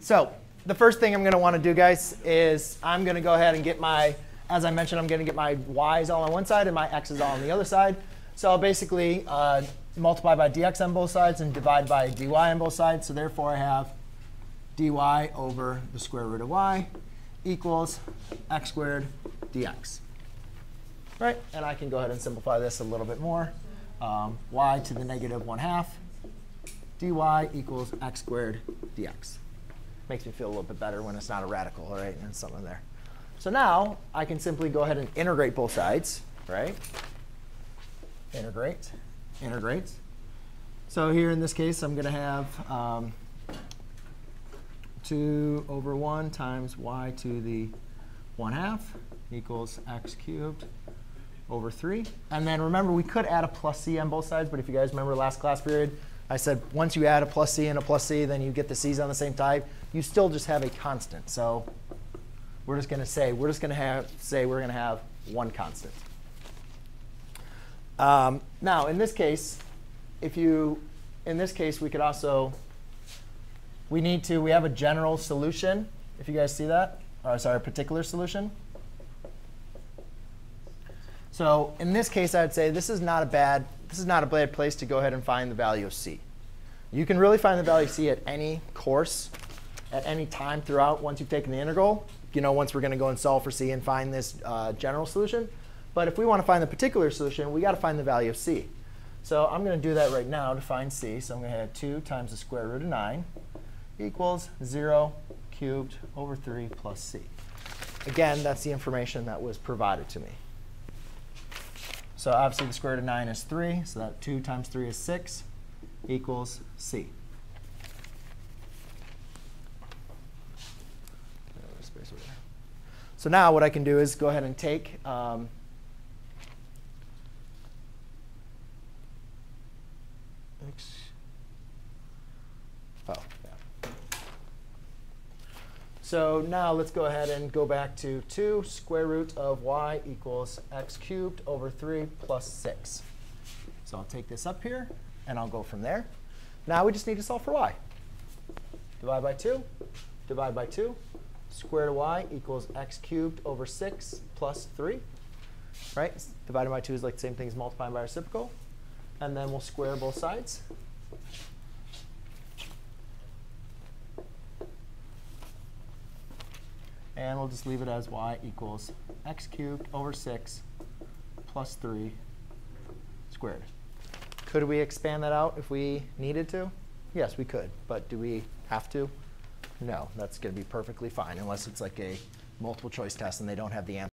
So the first thing I'm going to want to do, guys, is I'm going to go ahead and get my, as I mentioned, I'm going to get my y's all on one side and my x's all on the other side. So I'll basically uh, multiply by dx on both sides and divide by dy on both sides. So therefore, I have dy over the square root of y equals x squared dx. Right? And I can go ahead and simplify this a little bit more. Um, y to the negative 1 half dy equals x squared dx makes me feel a little bit better when it's not a radical, all right, and something there. So now I can simply go ahead and integrate both sides, right? Integrate, integrate. So here in this case, I'm going to have um, 2 over 1 times y to the 1 half equals x cubed over 3. And then remember, we could add a plus c on both sides. But if you guys remember last class period, I said once you add a plus c and a plus c, then you get the c's on the same type. You still just have a constant. So we're just going to say we're just going to have say we're going to have one constant. Um, now in this case, if you in this case we could also we need to we have a general solution. If you guys see that, or sorry, a particular solution. So in this case, I would say this is not a bad this is not a bad place to go ahead and find the value of c. You can really find the value of c at any course, at any time throughout once you've taken the integral. You know, once we're going to go and solve for c and find this uh, general solution. But if we want to find the particular solution, we got to find the value of c. So I'm going to do that right now to find c. So I'm going to have 2 times the square root of 9 equals 0 cubed over 3 plus c. Again, that's the information that was provided to me. So obviously, the square root of 9 is 3. So that 2 times 3 is 6 equals c. So now what I can do is go ahead and take um, oh. So now let's go ahead and go back to 2 square root of y equals x cubed over 3 plus 6. So I'll take this up here, and I'll go from there. Now we just need to solve for y. Divide by 2, divide by 2. Square root of y equals x cubed over 6 plus 3. Right? Divided by 2 is like the same thing as multiplying by reciprocal. And then we'll square both sides. And we'll just leave it as y equals x cubed over 6 plus 3 squared. Could we expand that out if we needed to? Yes, we could. But do we have to? No, that's going to be perfectly fine unless it's like a multiple choice test and they don't have the answer.